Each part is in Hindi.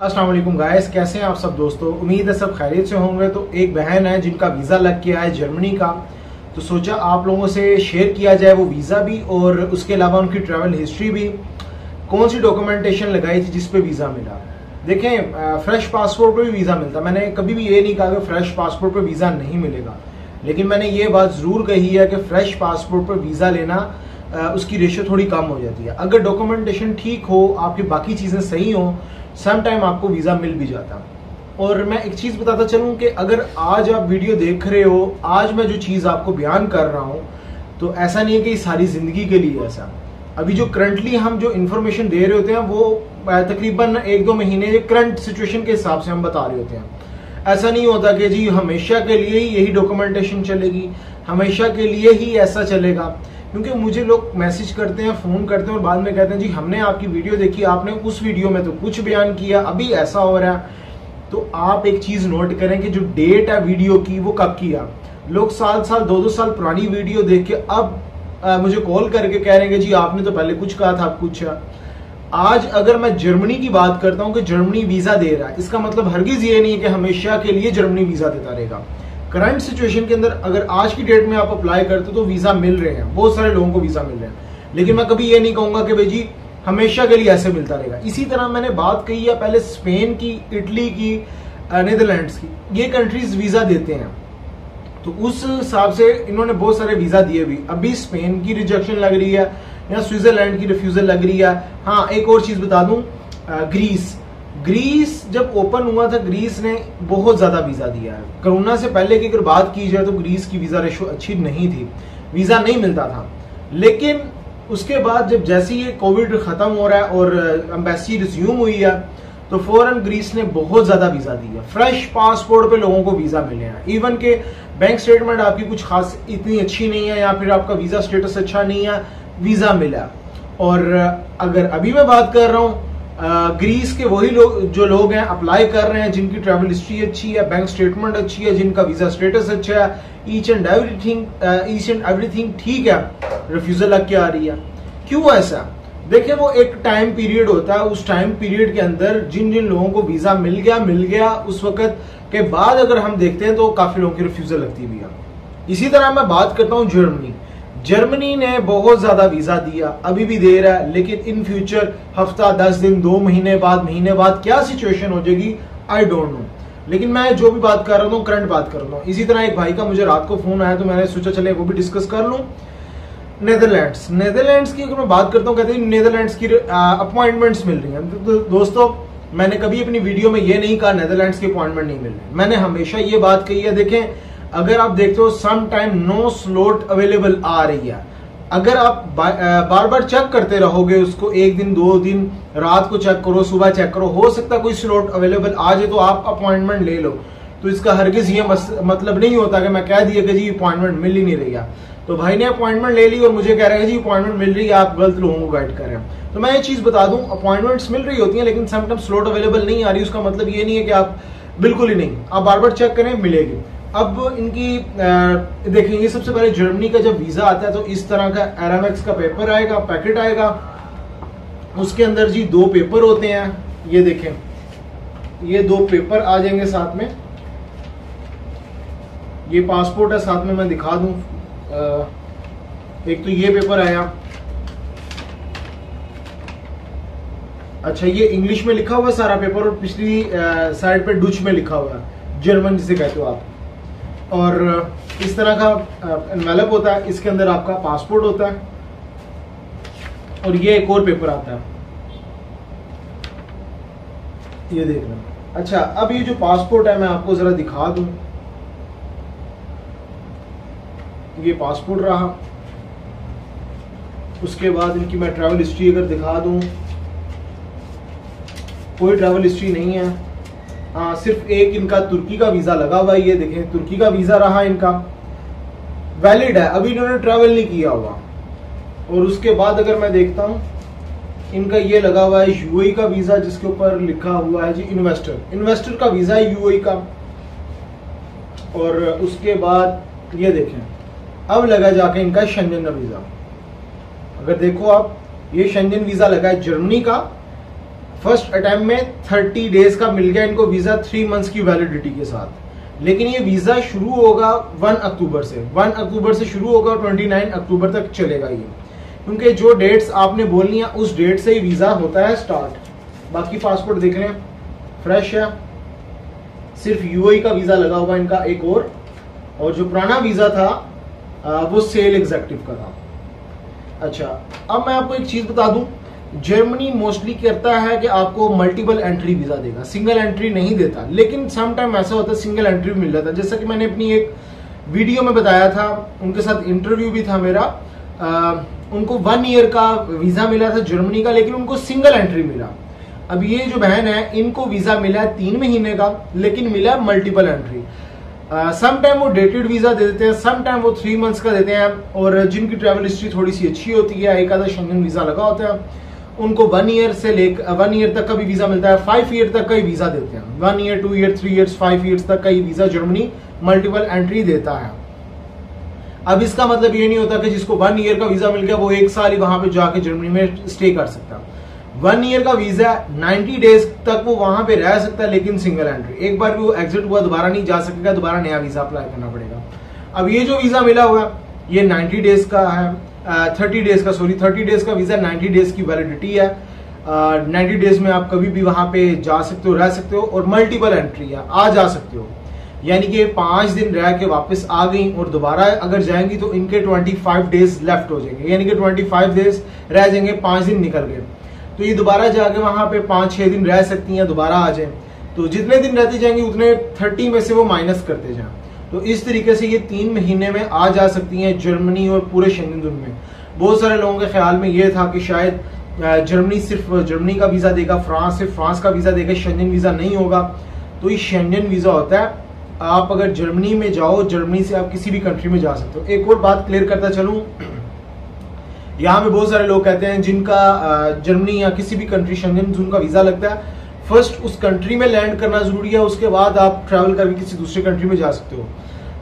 असलम गायस कैसे हैं आप सब दोस्तों? उम्मीद है सब खैरियत से होंगे। तो एक बहन है जिनका वीज़ा लग गया है जर्मनी का। तो सोचा आप लोगों से शेयर किया जाए वो वीज़ा भी और उसके अलावा उनकी ट्रैवल हिस्ट्री भी। कौन सी डॉक्यूमेंटेशन लगाई थी जिस पे वीज़ा मिला? देखें फ्रेश पासपोर्ट पर भी वीज़ा मिलता। मैंने कभी भी ये नहीं कहा कि फ्रेश पासपोर्ट पर वीज़ा नहीं मिलेगा। लेकिन मैंने ये बात ज़रूर कही है कि फ्रेश पासपोर्ट पर वीज़ा लेना उसकी रेशो थोड़ी कम हो जाती है। अगर डॉक्यूमेंटेशन ठीक हो, आपकी बाकी चीज़ें सही हो सम टाइम आपको वीज़ा मिल भी जाता। और मैं एक चीज़ बताता चलूँ कि अगर आज आप वीडियो देख रहे हो, आज मैं जो चीज़ आपको बयान कर रहा हूँ तो ऐसा नहीं है कि सारी ज़िंदगी के लिए ऐसा। अभी जो करंटली हम जो इन्फॉर्मेशन दे रहे होते हैं, वो तकरीबन एक दो महीने करंट सिचुएशन के हिसाब से हम बता रहे होते हैं। ऐसा नहीं होता कि जी, हमेशा के लिए ही यही डॉक्यूमेंटेशन चलेगी, हमेशा के लिए ही ऐसा चलेगा। क्योंकि मुझे लोग मैसेज करते हैं फ़ोन करते हैं और बाद में कहते हैं जी हमने आपकी वीडियो देखी आपने उस वीडियो में तो कुछ बयान किया अभी ऐसा हो रहा है। तो आप एक चीज़ नोट करें कि जो डेट है वीडियो की वो कब किया? लोग साल साल दो दो साल पुरानी वीडियो देख के अब आ, मुझे कॉल करके कह रहे हैं जी आपने तो पहले कुछ कहा था अब कुछ आज अगर मैं जर्मनी की बात करता हूँ कि जर्मनी वीज़ा दे रहा है इसका मतलब हरगिज ये नहीं है कि हमेशा के लिए जर्मनी वीज़ा देता रहेगा। करंट सिचुएशन के अंदर अगर आज की डेट में आप अप्लाई करते हो तो वीज़ा मिल रहे हैं। बहुत सारे लोगों को वीज़ा मिल रहे हैं। लेकिन मैं कभी ये नहीं कहूँगा कि भाई जी, हमेशा के लिए ऐसे मिलता रहेगा। इसी तरह मैंने बात कही है पहले स्पेन की इटली की नीदरलैंड्स की। ये कंट्रीज़ वीज़ा देते हैं। तो उस हिसाब से इन्होंने बहुत सारे वीज़ा दिए भी। अभी स्पेन की रिजेक्शन लग रही है, या स्विट्जरलैंड की रिफ्यूजल लग रही है। हाँ एक और चीज़ बता दूँ ग्रीस ग्रीस जब ओपन हुआ था, ग्रीस ने बहुत ज़्यादा वीज़ा दिया। है कोरोना से पहले की अगर बात की जाए तो ग्रीस की वीज़ा रेशो अच्छी नहीं थी। वीज़ा नहीं मिलता था। लेकिन उसके बाद जब जैसे ये कोविड खत्म हो रहा है और एम्बेसी रिज्यूम हुई है तो फॉरन ग्रीस ने बहुत ज़्यादा वीज़ा दिया। फ्रेश पासपोर्ट पे लोगों को वीज़ा मिले हैं। इवन के बैंक स्टेटमेंट आपकी कुछ खास इतनी अच्छी नहीं है, या फिर आपका वीज़ा स्टेटस अच्छा नहीं है, वीज़ा मिला। और अगर अभी मैं बात कर रहा हूँ ग्रीस के वही लोग, जो लोग हैं अप्लाई कर रहे हैं, जिनकी ट्रैवल हिस्ट्री अच्छी है बैंक स्टेटमेंट अच्छी है, जिनका वीज़ा स्टेटस अच्छा है each and everything each and everything ठीक है रिफ्यूजल लग के आ रही है। क्यों ऐसा? देखिए, वो एक टाइम पीरियड होता है, उस टाइम पीरियड के अंदर जिन जिन लोगों को वीज़ा मिल गया मिल गया, उस वक्त के बाद अगर हम देखते हैं तो काफ़ी लोगों की रिफ्यूजल लगती भी है इसी तरह मैं बात करता हूँ जर्मनी जर्मनी ने बहुत ज़्यादा वीज़ा दिया, अभी भी दे रहा है, लेकिन इन फ्यूचर हफ़्ता, दस दिन, दो महीने बाद महीने बाद क्या सिचुएशन हो जाएगी? आई डोंट नो लेकिन मैं जो भी बात कर रहा हूँ करंट बात कर रहा हूँ। इसी तरह एक भाई का मुझे रात को फ़ोन आया तो मैंने सोचा, चले, वो भी डिस्कस कर लूँ। नेदरलैंड्स नेदरलैंड्स की अगर मैं बात करता हूँ, कहते हैं नेदरलैंड्स की अपॉइंटमेंट्स मिल रही हैं। तो दोस्तों, मैंने कभी अपनी वीडियो में ये नहीं कहा नेदरलैंड्स की अपॉइंटमेंट नहीं मिल रही। मैंने हमेशा ये बात कही है, देखें अगर आप देखते हो some time no slot available आ रही है। अगर आप बार बार चेक करते रहोगे उसको, एक दिन, दो दिन, रात को चेक करो, सुबह चेक करो, हो सकता है कोई स्लॉट अवेलेबल आ जाए तो आप अपॉइंटमेंट ले लो। तो इसका हरगिज ये मतलब नहीं होता कि मैं कह दिया कि जी अपॉइंटमेंट मिल ही नहीं रही है। तो भाई ने अपॉइंटमेंट ले ली और मुझे कह रहे हैं जी अपॉइंटमेंट मिल रही है, आप गलत लोगों को गाइड कर रहे हैं। तो मैं ये चीज़ बता दूँ अपॉइंटमेंट्स मिल रही होती है, लेकिन समटाइम स्लॉट अवेलेबल नहीं आ रही, उसका मतलब ये नहीं है कि आप, बिल्कुल ही नहीं। आप बार बार चेक करें, मिलेगी। अब इनकी देखें ये सबसे पहले जर्मनी का जब वीज़ा आता है तो इस तरह का एरामेक्स का पेपर आएगा पैकेट आएगा। उसके अंदर जी दो पेपर होते हैं। ये देखें। ये दो पेपर आ जाएँगे साथ में। ये पासपोर्ट है, साथ में मैं दिखा दूँ। एक तो ये पेपर आया। अच्छा ये इंग्लिश में लिखा हुआ सारा पेपर और पिछली साइड पे डुच में लिखा हुआ। है जर्मन जिसे कहते हो आप। और इस तरह का एनवेलप होता है, इसके अंदर आपका पासपोर्ट होता है। और ये एक और पेपर आता है। ये देख लें। अच्छा अब ये जो पासपोर्ट है, मैं आपको जरा दिखा दूँ। ये पासपोर्ट रहा। उसके बाद इनकी मैं ट्रैवल हिस्ट्री अगर दिखा दूँ। कोई ट्रैवल हिस्ट्री नहीं है। आ, सिर्फ़ एक इनका तुर्की का वीज़ा लगा हुआ ये देखें तुर्की का वीज़ा रहा इनका। वैलिड है अभी इन्होंने ट्रैवल नहीं किया हुआ। और उसके बाद अगर मैं देखता हूँ इनका ये लगा हुआ है यूएई का वीज़ा जिसके ऊपर लिखा हुआ है जी इन्वेस्टर इन्वेस्टर का वीज़ा है यूएई का। और उसके बाद ये देखें अब लगा जाके इनका शंजन का वीज़ा। अगर देखो आप ये शंजन वीज़ा लगा है जर्मनी का फ़र्स्ट अटेम्प्ट में 30 डेज़ का मिल गया इनको वीज़ा थ्री मंथ्स की वैलिडिटी के साथ। लेकिन ये वीज़ा शुरू होगा 1 अक्टूबर से। 1 अक्टूबर से शुरू होगा 29 अक्टूबर तक चलेगा ये। क्योंकि जो डेट्स आपने बोलनी है, उस डेट से ही वीज़ा होता है स्टार्ट। बाकी पासपोर्ट देख हैं फ्रेश है। सिर्फ़ यूएई का वीज़ा लगा हुआ इनका एक और। और जो पुराना वीज़ा था वो सेल एग्जेक्टिव का था। अच्छा अब मैं आपको एक चीज़ बता दूँ। जर्मनी मोस्टली करता है कि आपको मल्टीपल एंट्री वीज़ा देगा। सिंगल एंट्री नहीं देता। लेकिन सम टाइम ऐसा होता है सिंगल एंट्री मिल जाता है। जैसा कि मैंने अपनी एक वीडियो में बताया था उनके साथ इंटरव्यू भी था मेरा। आ, उनको वन ईयर का वीज़ा मिला था जर्मनी का लेकिन उनको सिंगल एंट्री मिला। अब ये जो बहन है इनको वीज़ा मिला है तीन महीने का लेकिन मिला मल्टीपल एंट्री सम टाइम वो डेटेड वीज़ा दे देते हैं सम टाइम वो थ्री मंथ्स का देते हैं। और जिनकी ट्रेवल हिस्ट्री थोड़ी सी अच्छी होती है एक आधा शंगन वीज़ा लगा होता है। उनको वन ईयर से लेकर वन ईयर तक का भी वीज़ा मिलता है फाइव ईयर तक का ही वीज़ा देते हैं। One year two year three years five years तक का ही वीज़ा जर्मनी मल्टीपल एंट्री देता है। अब इसका मतलब ये नहीं होता कि जिसको वन ईयर का वीज़ा मिल गया, वो एक साल ही वहाँ पे जाके जर्मनी में स्टे कर सकता। वन ईयर का वीज़ा 90 डेज़ तक वो वहाँ पे रह सकता है, लेकिन सिंगल एंट्री एक बार भी वो एग्जिट हुआ, दोबारा नहीं जा सकेगा, दोबारा नया वीज़ा अप्लाई करना पड़ेगा। अब ये जो वीज़ा मिला हुआ ये 90 डेज़ का है। थर्टी डेज़ का सॉरी थर्टी डेज़ का वीज़ा 90 डेज़ की वैलिडिटी है. नाइन्टी डेज़ में आप कभी भी वहाँ पे जा सकते हो, रह सकते हो और मल्टीपल एंट्री है, आ जा सकते हो. यानी कि पाँच दिन रह के वापस आ गई और दोबारा अगर जाएँगी तो इनके 25 डेज़ लेफ़्ट हो जाएँगे. यानी कि 25 डेज़ रह जाएँगे, पाँच दिन निकल गए. तो ये दोबारा जाके वहाँ पे पाँच छह दिन रह सकती हैं, दोबारा आ जाए. तो जितने दिन रहती जाएँगी, उतने थर्टी में से वो माइनस करते जाए. तो इस तरीके से ये तीन महीने में आ जा सकती हैं जर्मनी और पूरे शेंगन में। बहुत सारे लोगों के ख्याल में ये था कि शायद जर्मनी सिर्फ़, जर्मनी का वीज़ा देगा, फ्रांस सिर्फ़ फ्रांस का वीज़ा देगा शेंजन वीज़ा नहीं होगा। तो ये शेंजन वीज़ा होता है। आप अगर जर्मनी में जाओ, जर्मनी से आप किसी भी कंट्री में जा सकते हो। एक और बात क्लियर करता चलूँ। यहाँ पे बहुत सारे लोग कहते हैं जिनका जर्मनी या किसी भी कंट्री शेंजन जोन का वीज़ा लगता है। फ़र्स्ट उस कंट्री में लैंड करना ज़रूरी है, उसके बाद आप ट्रैवल करके किसी दूसरे कंट्री में जा सकते हो।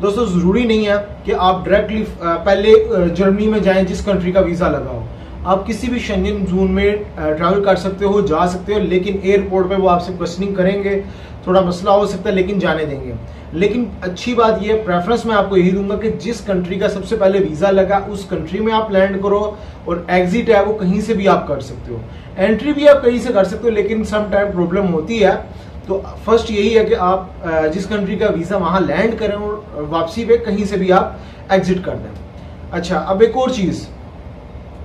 दोस्तों, ज़रूरी नहीं है कि आप डायरेक्टली पहले जर्मनी में जाएँ जिस कंट्री का वीज़ा लगा हो। आप किसी भी शेंजन जोन में ट्रैवल कर सकते हो, जा सकते हो, लेकिन एयरपोर्ट पे वो आपसे क्वेश्चनिंग करेंगे। थोड़ा मसला हो सकता है, लेकिन जाने देंगे। लेकिन अच्छी बात यह प्रेफरेंस मैं आपको यही दूँगा कि जिस कंट्री का सबसे पहले वीज़ा लगा, उस कंट्री में आप लैंड करो और एग्जिट है वो कहीं से भी आप कर सकते हो। एंट्री भी आप कहीं से कर सकते हो, लेकिन सम टाइम प्रॉब्लम होती है। तो फ़र्स्ट यही है कि आप जिस कंट्री का वीज़ा वहाँ लैंड करें और वापसी पे कहीं से भी आप एग्जिट कर दें। अच्छा अब एक और चीज़।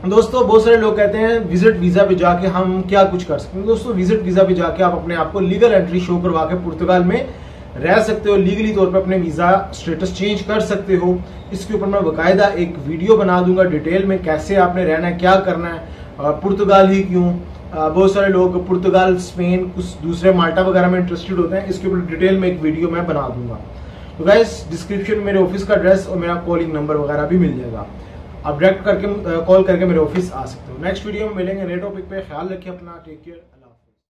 दोस्तों, बहुत सारे लोग कहते हैं विज़िट वीज़ा पे जाके हम क्या कुछ कर सकते हैं? दोस्तों विज़िट वीज़ा पे जाके आप अपने आप को लीगल एंट्री शो करवा के पुर्तगाल में रह सकते हो। लीगली तौर पे अपने वीज़ा स्टेटस चेंज कर सकते हो। इसके ऊपर मैं बकायदा एक वीडियो बना दूँगा डिटेल में कैसे आपने रहना है, क्या करना है। पुर्तगाल ही क्यों? बहुत सारे लोग पुर्तगाल, स्पेन, कुछ दूसरे माल्टा वगैरह में इंटरेस्टेड होते हैं। इसके ऊपर डिटेल में एक वीडियो मैं बना दूँगा। तो गैस डिस्क्रिप्शन में मेरे ऑफ़िस का एड्रेस और मेरा कॉलिंग नंबर वगैरह भी मिल जाएगा। आप डायरेक्ट करके कॉल करके मेरे ऑफ़िस आ सकते हो। नेक्स्ट वीडियो में मिलेंगे नए टॉपिक पे ख्याल रखिए अपना टेक केयर